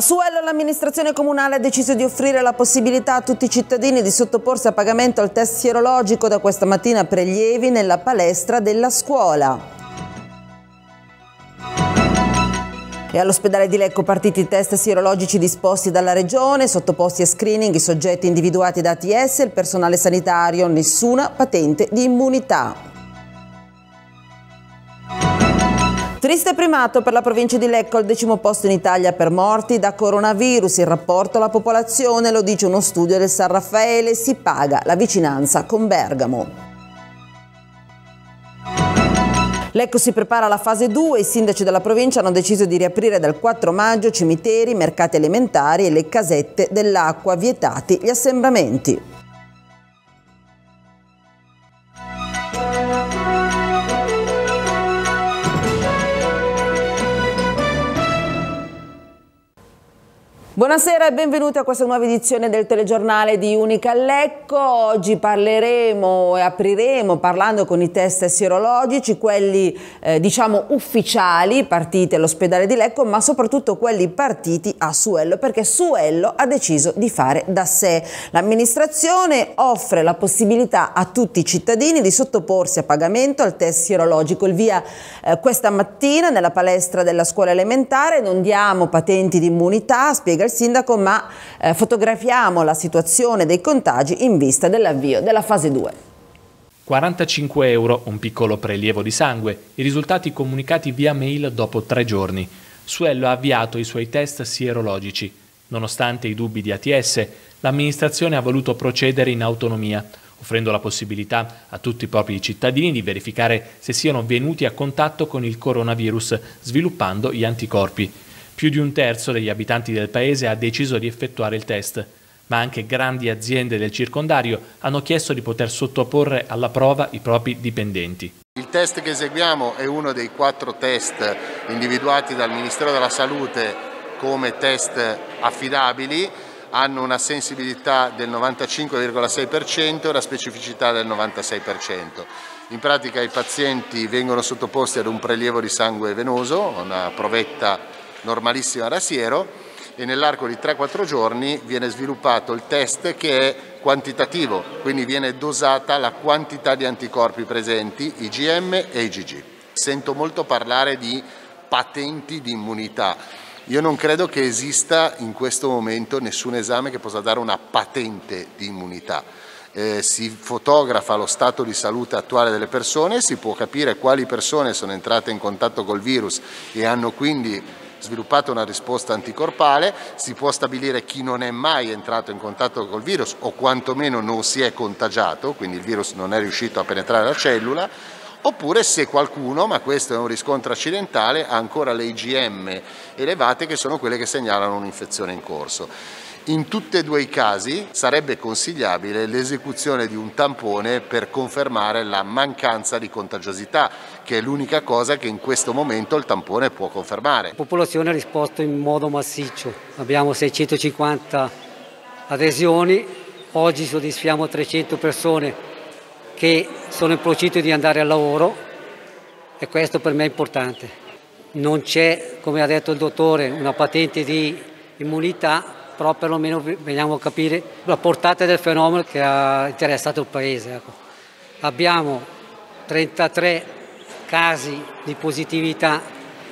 A Suello l'amministrazione comunale ha deciso di offrire la possibilità a tutti i cittadini di sottoporsi a pagamento al test sierologico da questa mattina prelievi nella palestra della scuola. E all'ospedale di Lecco partiti i test sierologici disposti dalla Regione, sottoposti a screening i soggetti individuati da ATS e il personale sanitario, nessuna patente di immunità. Triste primato per la provincia di Lecco al decimo posto in Italia per morti da coronavirus. Il rapporto alla popolazione, lo dice uno studio del San Raffaele, si paga la vicinanza con Bergamo. Lecco si prepara alla fase 2, i sindaci della provincia hanno deciso di riaprire dal 4 maggio cimiteri, mercati alimentari e le casette dell'acqua, vietati gli assembramenti. Buonasera e benvenuti a questa nuova edizione del telegiornale di Unica Lecco. Oggi parleremo e apriremo parlando con i test sierologici, quelli eh, diciamo ufficiali partiti all'ospedale di Lecco, ma soprattutto quelli partiti a Suello, perché Suello ha deciso di fare da sé. L'amministrazione offre la possibilità a tutti i cittadini di sottoporsi a pagamento al test sierologico. Il via eh, questa mattina nella palestra della scuola elementare, non diamo patenti di immunità, spiega il il sindaco, ma eh, fotografiamo la situazione dei contagi in vista dell'avvio della fase 2. 45 euro, un piccolo prelievo di sangue, i risultati comunicati via mail dopo tre giorni. Suello ha avviato i suoi test sierologici. Nonostante i dubbi di ATS, l'amministrazione ha voluto procedere in autonomia, offrendo la possibilità a tutti i propri cittadini di verificare se siano venuti a contatto con il coronavirus, sviluppando gli anticorpi. Più di un terzo degli abitanti del paese ha deciso di effettuare il test, ma anche grandi aziende del circondario hanno chiesto di poter sottoporre alla prova i propri dipendenti. Il test che eseguiamo è uno dei quattro test individuati dal Ministero della Salute come test affidabili, hanno una sensibilità del 95,6% e una specificità del 96%. In pratica i pazienti vengono sottoposti ad un prelievo di sangue venoso, una provetta normalissima da siero e nell'arco di 3-4 giorni viene sviluppato il test che è quantitativo, quindi viene dosata la quantità di anticorpi presenti, IgM e IgG. Sento molto parlare di patenti di immunità. Io non credo che esista in questo momento nessun esame che possa dare una patente di immunità. Eh, si fotografa lo stato di salute attuale delle persone, si può capire quali persone sono entrate in contatto col virus e hanno quindi sviluppato una risposta anticorpale, si può stabilire chi non è mai entrato in contatto col virus o quantomeno non si è contagiato, quindi il virus non è riuscito a penetrare la cellula, oppure se qualcuno, ma questo è un riscontro accidentale, ha ancora le IgM elevate che sono quelle che segnalano un'infezione in corso. In tutti e due i casi sarebbe consigliabile l'esecuzione di un tampone per confermare la mancanza di contagiosità, che è l'unica cosa che in questo momento il tampone può confermare. La popolazione ha risposto in modo massiccio, abbiamo 650 adesioni, oggi soddisfiamo 300 persone che sono in procinto di andare al lavoro e questo per me è importante. Non c'è, come ha detto il dottore, una patente di immunità però perlomeno veniamo a capire la portata del fenomeno che ha interessato il Paese. Ecco. Abbiamo 33 casi di positività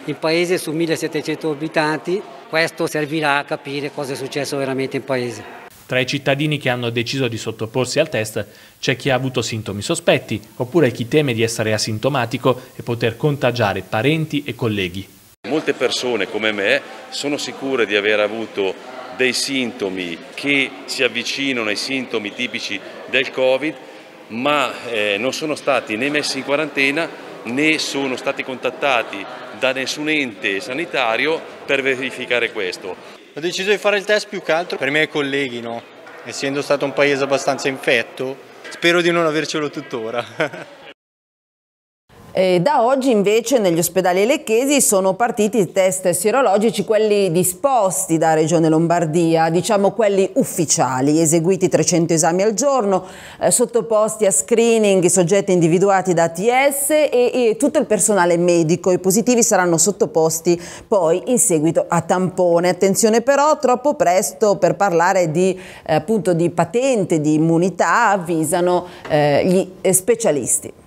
in Paese su 1700 abitanti, questo servirà a capire cosa è successo veramente in Paese. Tra i cittadini che hanno deciso di sottoporsi al test c'è chi ha avuto sintomi sospetti oppure chi teme di essere asintomatico e poter contagiare parenti e colleghi. Molte persone come me sono sicure di aver avuto dei sintomi che si avvicinano ai sintomi tipici del Covid, ma eh, non sono stati né messi in quarantena né sono stati contattati da nessun ente sanitario per verificare questo. Ho deciso di fare il test più che altro per i miei colleghi, no? essendo stato un paese abbastanza infetto, spero di non avercelo tuttora. Eh, da oggi invece negli ospedali lecchesi sono partiti i test sierologici, quelli disposti da Regione Lombardia, diciamo quelli ufficiali, eseguiti 300 esami al giorno, eh, sottoposti a screening i soggetti individuati da ATS e, e tutto il personale medico. I positivi saranno sottoposti poi in seguito a tampone. Attenzione però, troppo presto per parlare di, eh, appunto, di patente, di immunità, avvisano eh, gli specialisti.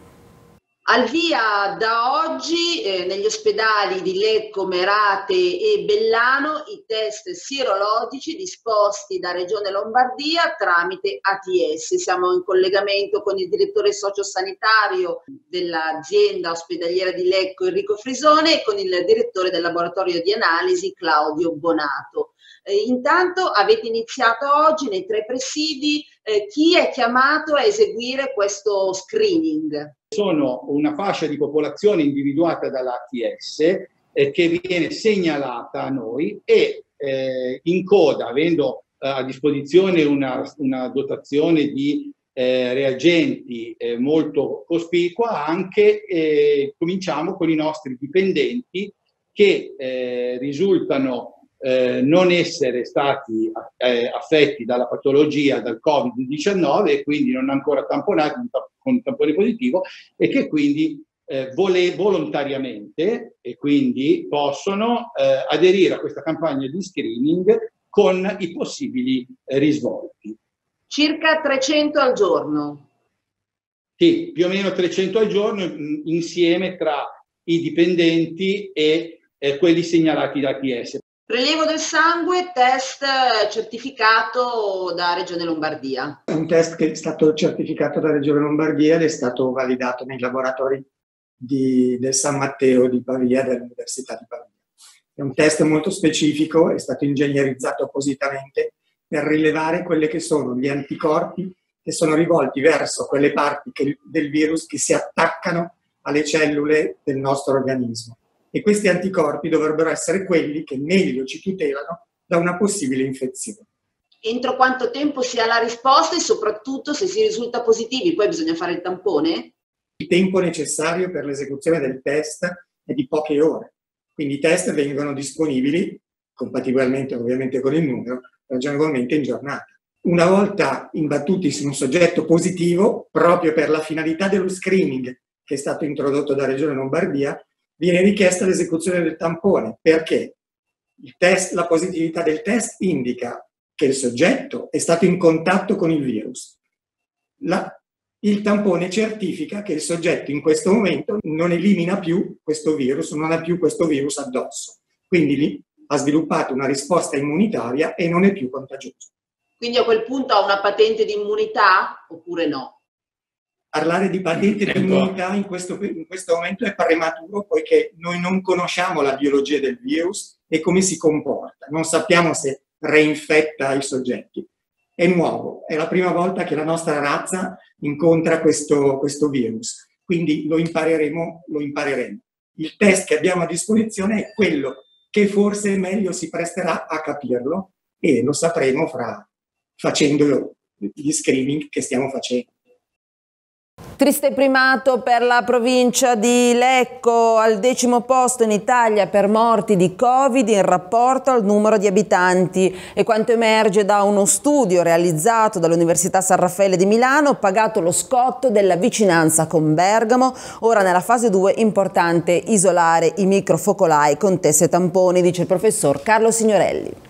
Al via da oggi eh, negli ospedali di Lecco, Merate e Bellano i test sierologici disposti da Regione Lombardia tramite ATS. Siamo in collegamento con il direttore sociosanitario dell'azienda ospedaliera di Lecco Enrico Frisone e con il direttore del laboratorio di analisi Claudio Bonato. Eh, intanto avete iniziato oggi nei tre presidi, eh, chi è chiamato a eseguire questo screening? Sono una fascia di popolazione individuata dall'ATS eh, che viene segnalata a noi e eh, in coda, avendo a disposizione una, una dotazione di eh, reagenti eh, molto cospicua, anche eh, cominciamo con i nostri dipendenti che eh, risultano eh, non essere stati eh, affetti dalla patologia, dal Covid-19 e quindi non ancora tamponati con tampone positivo e che quindi eh, vole, volontariamente e quindi possono eh, aderire a questa campagna di screening con i possibili eh, risvolti. Circa 300 al giorno. Sì, più o meno 300 al giorno insieme tra i dipendenti e eh, quelli segnalati da ATS. Prelievo del sangue, test certificato da Regione Lombardia. È un test che è stato certificato da Regione Lombardia ed è stato validato nei laboratori di, del San Matteo di Pavia, dell'Università di Pavia. È un test molto specifico, è stato ingegnerizzato appositamente per rilevare quelli che sono gli anticorpi che sono rivolti verso quelle parti che, del virus che si attaccano alle cellule del nostro organismo e questi anticorpi dovrebbero essere quelli che meglio ci tutelano da una possibile infezione. Entro quanto tempo si ha la risposta e soprattutto se si risulta positivi, poi bisogna fare il tampone? Il tempo necessario per l'esecuzione del test è di poche ore, quindi i test vengono disponibili, compatibilmente ovviamente con il numero, ragionevolmente in giornata. Una volta imbattuti su un soggetto positivo, proprio per la finalità dello screening che è stato introdotto da Regione Lombardia, viene richiesta l'esecuzione del tampone. Perché? Test, la positività del test indica che il soggetto è stato in contatto con il virus. La, il tampone certifica che il soggetto in questo momento non elimina più questo virus, non ha più questo virus addosso. Quindi lì ha sviluppato una risposta immunitaria e non è più contagioso. Quindi a quel punto ha una patente di immunità oppure no? Parlare di patente di immunità in questo, in questo momento è prematuro poiché noi non conosciamo la biologia del virus e come si comporta, non sappiamo se reinfetta i soggetti. È nuovo, è la prima volta che la nostra razza incontra questo, questo virus, quindi lo impareremo, lo impareremo. Il test che abbiamo a disposizione è quello che forse meglio si presterà a capirlo e lo sapremo fra, facendo gli screening che stiamo facendo. Triste primato per la provincia di Lecco, al decimo posto in Italia per morti di Covid in rapporto al numero di abitanti e quanto emerge da uno studio realizzato dall'Università San Raffaele di Milano, pagato lo scotto della vicinanza con Bergamo, ora nella fase 2 importante isolare i microfocolai con teste tamponi, dice il professor Carlo Signorelli.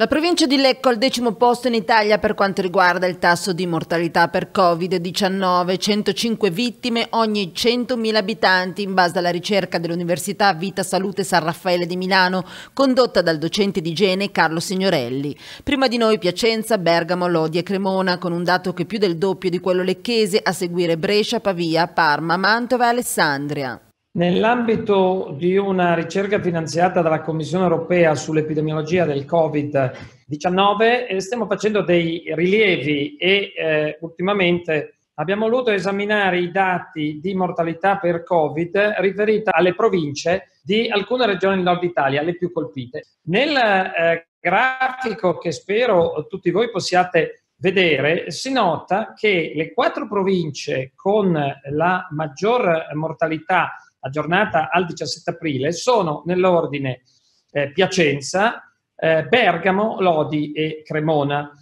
La provincia di Lecco al decimo posto in Italia per quanto riguarda il tasso di mortalità per Covid-19, 105 vittime ogni 100.000 abitanti in base alla ricerca dell'Università Vita Salute San Raffaele di Milano, condotta dal docente di igiene Carlo Signorelli. Prima di noi Piacenza, Bergamo, Lodi e Cremona, con un dato che è più del doppio di quello lecchese, a seguire Brescia, Pavia, Parma, Mantova e Alessandria. Nell'ambito di una ricerca finanziata dalla Commissione europea sull'epidemiologia del Covid-19 eh, stiamo facendo dei rilievi e eh, ultimamente abbiamo voluto esaminare i dati di mortalità per Covid riferita alle province di alcune regioni del nord Italia, le più colpite. Nel eh, grafico che spero tutti voi possiate vedere, si nota che le quattro province con la maggior mortalità aggiornata al 17 aprile sono nell'ordine eh, Piacenza, eh, Bergamo, Lodi e Cremona.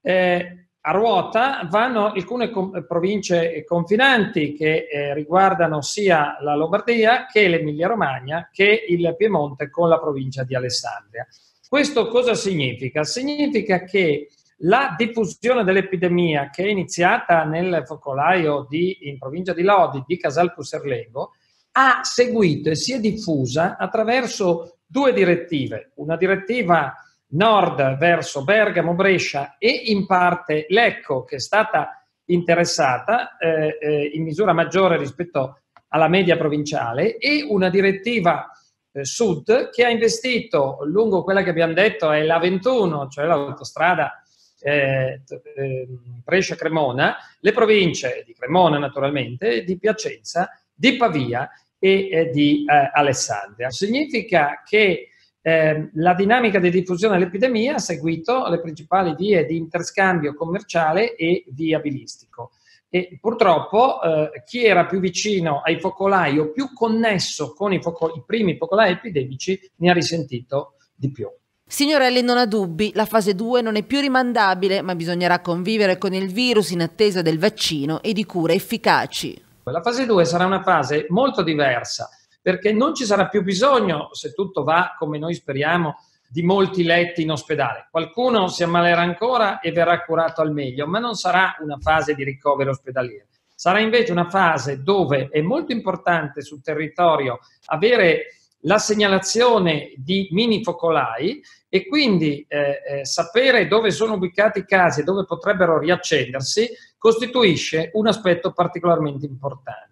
Eh, a ruota vanno alcune com- province confinanti che eh, riguardano sia la Lombardia che l'Emilia-Romagna che il Piemonte con la provincia di Alessandria. Questo cosa significa? Significa che la diffusione dell'epidemia che è iniziata nel focolaio di, in provincia di Lodi di Casal Pusserlego ha seguito e si è diffusa attraverso due direttive. Una direttiva nord verso Bergamo, Brescia e in parte Lecco che è stata interessata eh, eh, in misura maggiore rispetto alla media provinciale e una direttiva eh, sud che ha investito lungo quella che abbiamo detto è la 21, cioè l'autostrada eh, eh, Brescia-Cremona, le province di Cremona naturalmente, di Piacenza, di Pavia e eh, di Alessandria. Significa che eh, la dinamica di diffusione dell'epidemia ha seguito le principali vie di interscambio commerciale e viabilistico. E purtroppo eh, chi era più vicino ai focolai o più connesso con i, foco- i primi focolai epidemici ne ha risentito di più. Signorelli non ha dubbi, la fase 2 non è più rimandabile, ma bisognerà convivere con il virus in attesa del vaccino e di cure efficaci. La fase 2 sarà una fase molto diversa perché non ci sarà più bisogno, se tutto va come noi speriamo, di molti letti in ospedale. Qualcuno si ammalerà ancora e verrà curato al meglio, ma non sarà una fase di ricovero ospedaliero. Sarà invece una fase dove è molto importante sul territorio avere la segnalazione di mini focolai e quindi eh, eh, sapere dove sono ubicati i casi e dove potrebbero riaccendersi costituisce un aspetto particolarmente importante.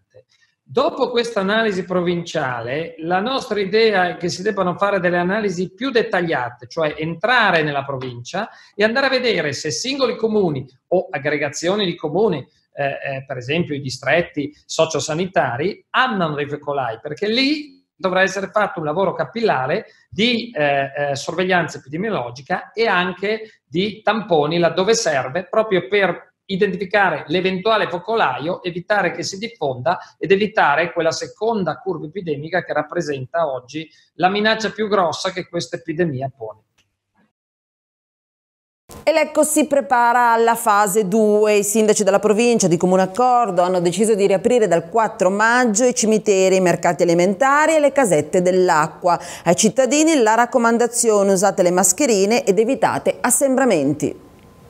Dopo questa analisi provinciale, la nostra idea è che si debbano fare delle analisi più dettagliate, cioè entrare nella provincia e andare a vedere se singoli comuni o aggregazioni di comuni, eh, eh, per esempio i distretti sociosanitari, hanno dei fecolai, perché lì dovrà essere fatto un lavoro capillare di eh, eh sorveglianza epidemiologica e anche di tamponi laddove serve, proprio per identificare l'eventuale focolaio, evitare che si diffonda ed evitare quella seconda curva epidemica che rappresenta oggi la minaccia più grossa che questa epidemia pone. L'Ecco si prepara alla fase 2. I sindaci della provincia di comune accordo hanno deciso di riaprire dal 4 maggio i cimiteri, i mercati alimentari e le casette dell'acqua. Ai cittadini la raccomandazione usate le mascherine ed evitate assembramenti.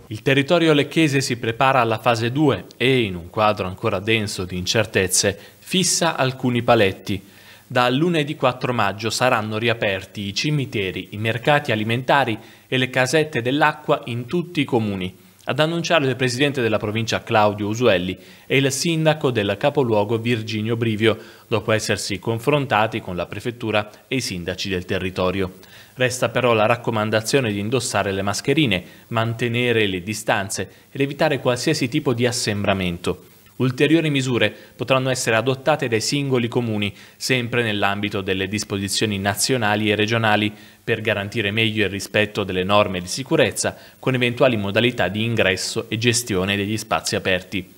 Il territorio lecchese si prepara alla fase 2 e, in un quadro ancora denso di incertezze, fissa alcuni paletti. Da lunedì 4 maggio saranno riaperti i cimiteri, i mercati alimentari e le casette dell'acqua in tutti i comuni. Ad annunciarlo il presidente della provincia Claudio Usuelli e il sindaco del capoluogo Virginio Brivio, dopo essersi confrontati con la prefettura e i sindaci del territorio. Resta però la raccomandazione di indossare le mascherine, mantenere le distanze ed evitare qualsiasi tipo di assembramento. Ulteriori misure potranno essere adottate dai singoli comuni, sempre nell'ambito delle disposizioni nazionali e regionali, per garantire meglio il rispetto delle norme di sicurezza, con eventuali modalità di ingresso e gestione degli spazi aperti.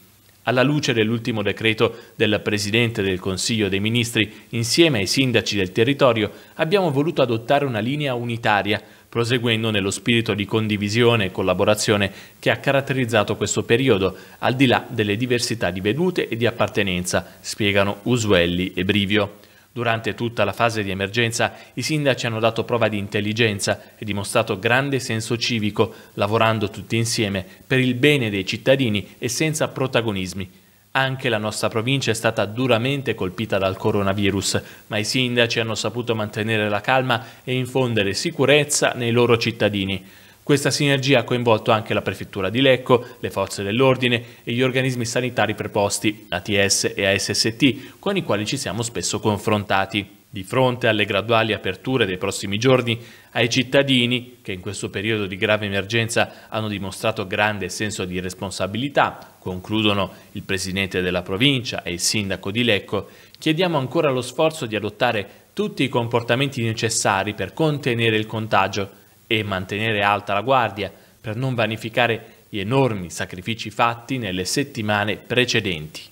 Alla luce dell'ultimo decreto del Presidente del Consiglio dei Ministri, insieme ai sindaci del territorio, abbiamo voluto adottare una linea unitaria, proseguendo nello spirito di condivisione e collaborazione che ha caratterizzato questo periodo, al di là delle diversità di vedute e di appartenenza, spiegano Usuelli e Brivio. Durante tutta la fase di emergenza i sindaci hanno dato prova di intelligenza e dimostrato grande senso civico, lavorando tutti insieme per il bene dei cittadini e senza protagonismi. Anche la nostra provincia è stata duramente colpita dal coronavirus, ma i sindaci hanno saputo mantenere la calma e infondere sicurezza nei loro cittadini. Questa sinergia ha coinvolto anche la Prefettura di Lecco, le forze dell'ordine e gli organismi sanitari preposti, ATS e ASST, con i quali ci siamo spesso confrontati. Di fronte alle graduali aperture dei prossimi giorni, ai cittadini, che in questo periodo di grave emergenza hanno dimostrato grande senso di responsabilità, concludono il Presidente della provincia e il Sindaco di Lecco, chiediamo ancora lo sforzo di adottare tutti i comportamenti necessari per contenere il contagio e mantenere alta la guardia per non vanificare gli enormi sacrifici fatti nelle settimane precedenti.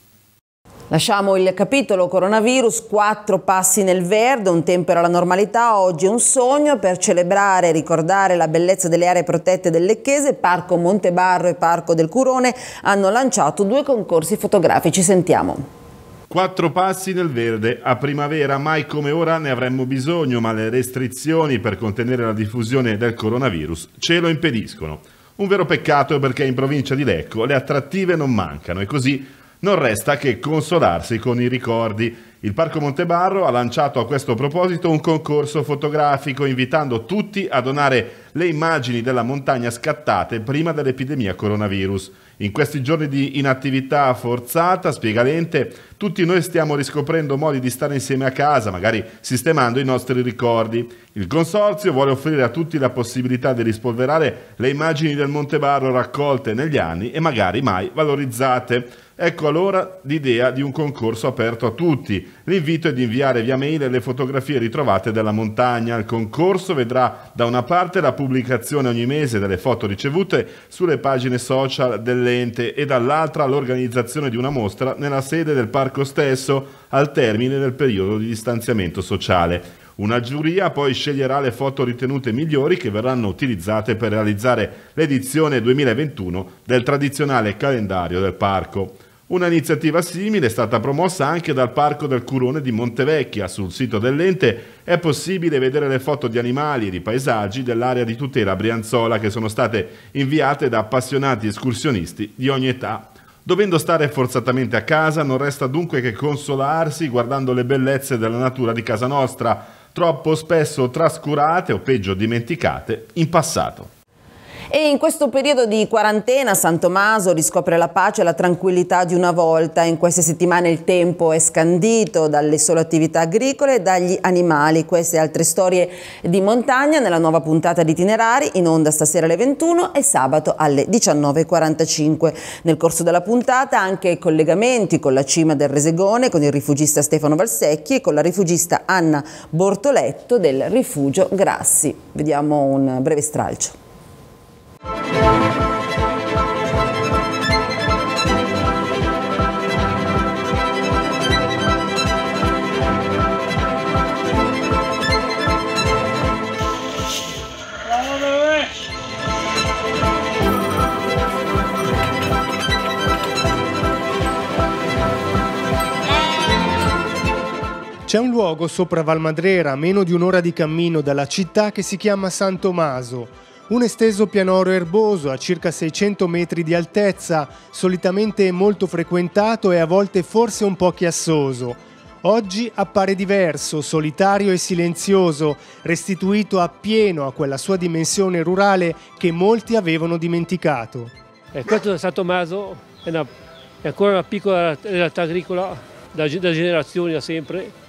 Lasciamo il capitolo coronavirus, quattro passi nel verde, un tempo era la normalità, oggi un sogno per celebrare e ricordare la bellezza delle aree protette del Lecchese, Parco Montebarro e Parco del Curone hanno lanciato due concorsi fotografici, sentiamo. Quattro passi nel verde. A primavera mai come ora ne avremmo bisogno, ma le restrizioni per contenere la diffusione del coronavirus ce lo impediscono. Un vero peccato perché in provincia di Lecco le attrattive non mancano e così non resta che consolarsi con i ricordi. Il Parco Montebarro ha lanciato a questo proposito un concorso fotografico invitando tutti a donare le immagini della montagna scattate prima dell'epidemia coronavirus. In questi giorni di inattività forzata, spiega Lente, tutti noi stiamo riscoprendo modi di stare insieme a casa, magari sistemando i nostri ricordi. Il consorzio vuole offrire a tutti la possibilità di rispolverare le immagini del Montebarro raccolte negli anni e magari mai valorizzate. Ecco allora l'idea di un concorso aperto a tutti. L'invito è di inviare via mail le fotografie ritrovate della montagna. Il concorso vedrà da una parte la pubblicazione ogni mese delle foto ricevute sulle pagine social dell'ente e dall'altra l'organizzazione di una mostra nella sede del parco stesso al termine del periodo di distanziamento sociale. Una giuria poi sceglierà le foto ritenute migliori che verranno utilizzate per realizzare l'edizione 2021 del tradizionale calendario del parco. Un'iniziativa simile è stata promossa anche dal Parco del Curone di Montevecchia. Sul sito dell'ente è possibile vedere le foto di animali e di paesaggi dell'area di tutela Brianzola che sono state inviate da appassionati escursionisti di ogni età. Dovendo stare forzatamente a casa, non resta dunque che consolarsi guardando le bellezze della natura di casa nostra, troppo spesso trascurate o peggio dimenticate in passato. E in questo periodo di quarantena San Tommaso riscopre la pace e la tranquillità di una volta. In queste settimane il tempo è scandito dalle sole attività agricole e dagli animali. Queste e altre storie di montagna nella nuova puntata di Itinerari in onda stasera alle 21 e sabato alle 19.45. Nel corso della puntata anche collegamenti con la cima del Resegone, con il rifugista Stefano Valsecchi e con la rifugista Anna Bortoletto del rifugio Grassi. Vediamo un breve stralcio. C'è un luogo sopra Valmadrera, a meno di un'ora di cammino dalla città, che si chiama San Tomaso. Un esteso pianoro erboso a circa 600 metri di altezza, solitamente molto frequentato e a volte forse un po' chiassoso. Oggi appare diverso, solitario e silenzioso, restituito appieno a quella sua dimensione rurale che molti avevano dimenticato. E questo è San Tommaso, è, una, è ancora una piccola realtà agricola da, da generazioni, da sempre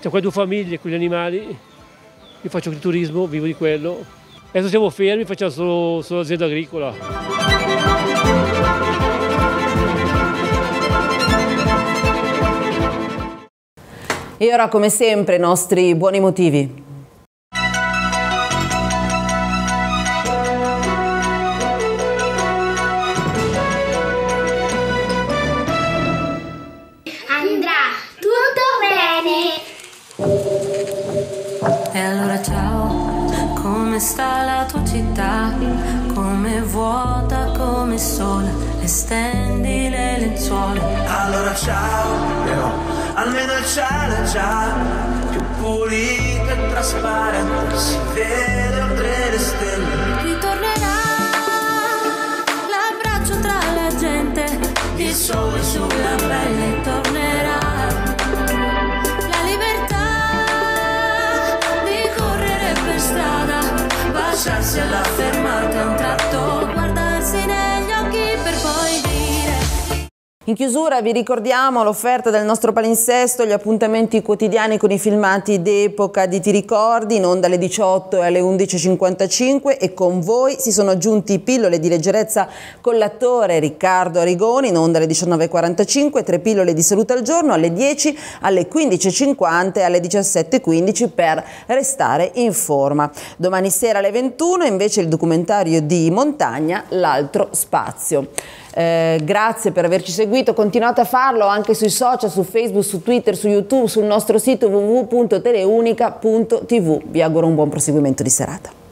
c'è qua due famiglie con animali, io faccio turismo, vivo di quello. Adesso siamo fermi, facciamo solo, solo azienda agricola. E ora come sempre i nostri buoni motivi. È già più pulito e trasparente, si vede oltre le stelle. Ritornerà l'abbraccio tra la gente, il sole sulla In chiusura vi ricordiamo l'offerta del nostro palinsesto, gli appuntamenti quotidiani con i filmati d'epoca di Ti ricordi, in onda alle 18 e alle 11.55 e con voi si sono aggiunti pillole di leggerezza con l'attore Riccardo Arigoni, in onda alle 19.45, tre pillole di salute al giorno alle 10, alle 15.50 e alle 17.15 per restare in forma. Domani sera alle 21 invece il documentario di Montagna, L'altro spazio. Eh, grazie per averci seguito, continuate a farlo anche sui social, su Facebook, su Twitter, su YouTube, sul nostro sito www.teleunica.tv. Vi auguro un buon proseguimento di serata.